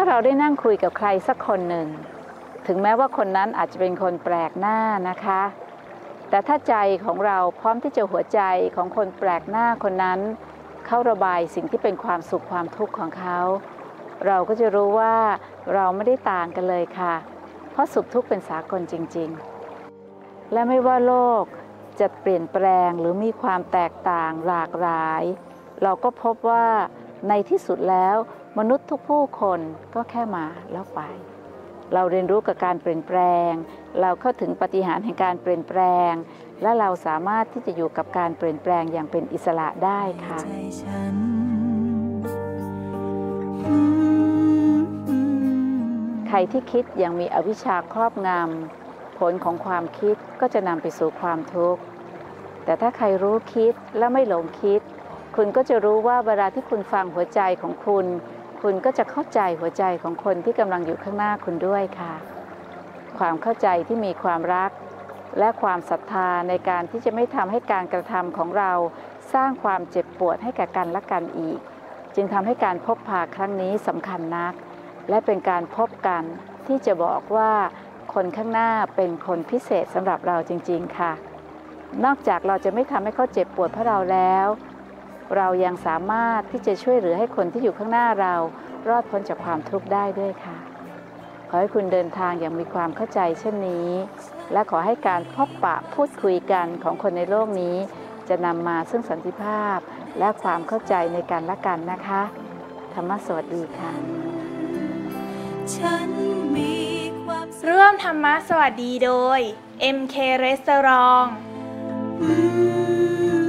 าเราได้นั่งคุยกับใครสักคนหนึ่ง ถึงแม้ว่าคนนั้นอาจจะเป็นคนแปลกหน้านะคะ แต่ถ้าใจของเราพร้อมที่จะหัวใจของคนแปลกหน้าคนนั้นเข้าระบายสิ่งที่เป็นความสุขความทุกข์ของเขา เราก็จะรู้ว่าเราไม่ได้ต่างกันเลยค่ะ เพราะสุขทุกข์เป็นสากลจริง ๆ และไม่ว่าโลกจะเปลี่ยนแปลงหรือมีความแตกต่างหลากหลาย เราก็พบว่าในที่สุดแล้ว มนุษย์ทุกผู้คนก็แค่มาแล้วไป เราเรียนรู้กับการเปลี่ยนแปลง เราเข้าถึงปฏิหารแห่งการเปลี่ยนแปลง และเราสามารถที่จะอยู่กับการเปลี่ยนแปลงอย่างเป็นอิสระได้ค่ะใจฉันใครที่คิดยังมีอวิชชาครอบงำผลของความคิดก็จะนำไปสู่ความทุกข์ แต่ถ้าใครรู้คิดและไม่หลงคิด คุณก็จะรู้ว่าเวลาที่คุณฟังหัวใจของคุณ คุณก็จะเข้าใจหัวใจของคนที่กำลังอยู่ข้างหน้าคุณด้วยค่ะ ความเข้าใจที่มีความรัก และความศรัทธาในการที่จะไม่ทำให้การกระทำของเราสร้างความเจ็บปวดให้แก่กันและกันอีก จึงทำให้การพบพาครั้งนี้สำคัญนัก และเป็นการพบกันที่จะบอกว่าคนข้างหน้าเป็นคนพิเศษสำหรับเราจริง ๆ ค่ะ นอกจากเราจะไม่ทำให้เขาเจ็บปวดเพราะเราแล้ว เรายังสามารถที่จะช่วยเหลือให้คนที่อยู่ข้างหน้าเรา รอดพ้นจากความทุกข์ได้ด้วยค่ะ ขอให้คุณเดินทางอย่างมีความเข้าใจเช่นนี้ และขอให้การพบปะพูดคุยกันของคนในโลกนี้ จะนำมาซึ่งสันติภาพ และความเข้าใจในการละกันนะคะ ธรรมะสวัสดีค่ะฉันมีความสุขร่วมธรรมะสวัสดีโดย MK Restaurant อืม